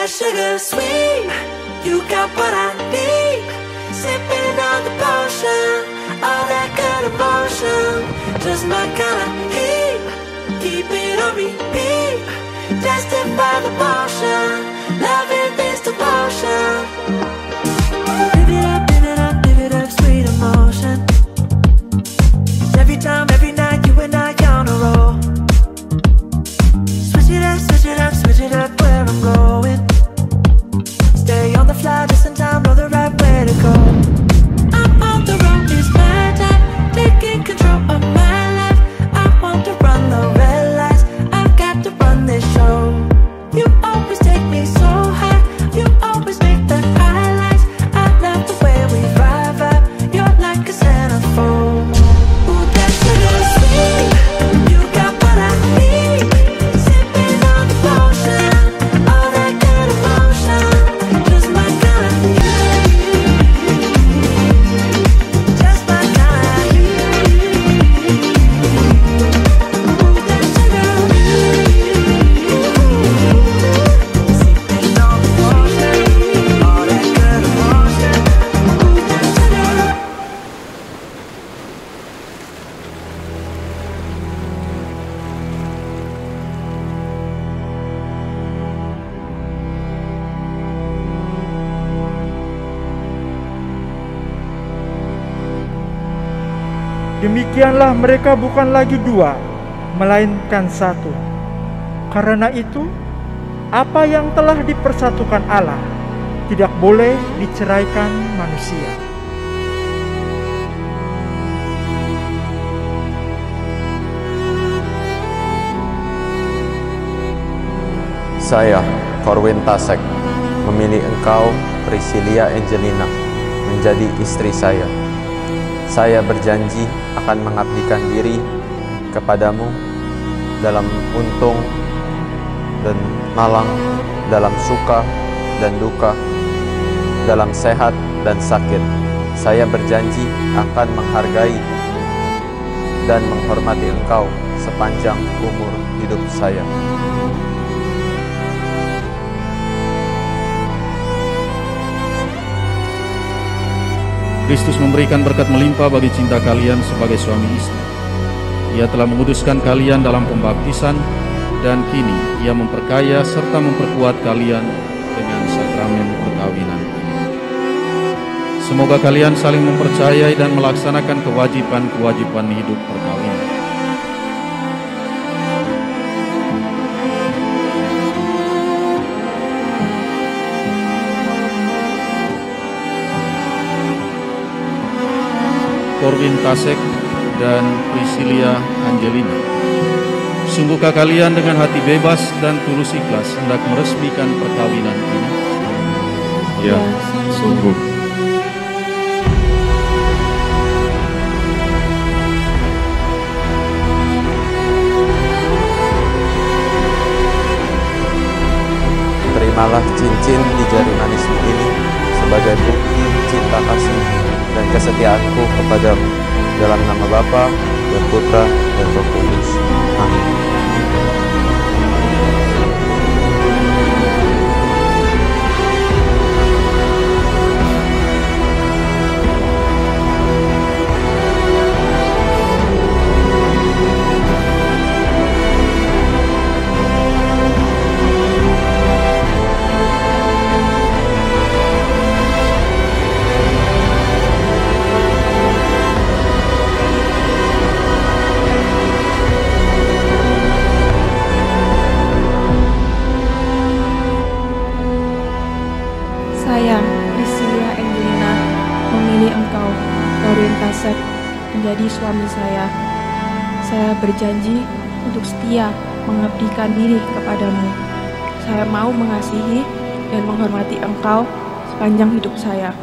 that sugar sweet. You got what I need. Sipping on the potion, all that good emotion. Just my kind of heat. Keep it on repeat. Testify the potion, Loving Demikianlah mereka bukan lagi dua, melainkan satu. Karena itu, apa yang telah dipersatukan Allah tidak boleh diceraikan manusia. Saya, Corwin Tasek, memilih engkau, Priscilia Angelina, menjadi istri saya. Saya berjanji akan mengabdikan diri kepadamu dalam untung dan malang, dalam suka dan duka, dalam sehat dan sakit. Saya berjanji akan menghargai dan menghormati engkau sepanjang umur hidup saya. Kristus memberikan berkat melimpah bagi cinta kalian sebagai suami istri. Ia telah menguduskan kalian dalam pembaptisan dan kini ia memperkaya serta memperkuat kalian dengan sakramen perkawinan ini. Semoga kalian saling mempercayai dan melaksanakan kewajiban-kewajiban hidup perkawinan. Corwin Tasek dan Priscilia Angelina. Sungguhkah kalian dengan hati bebas dan tulus ikhlas hendak meresmikan perkawinan ini? Ya, sungguh. Terimalah cincin di jari manismu ini sebagai bukti cinta kasih dan kesetiaanku kepadamu dalam nama Bapa dan Putra dan Roh Kudus. Amin. Saya, Priscilia Angelina, memilih engkau, Corwin Tasek, menjadi suami saya. Saya berjanji untuk setia mengabdikan diri kepadamu. Saya mau mengasihi dan menghormati engkau sepanjang hidup saya.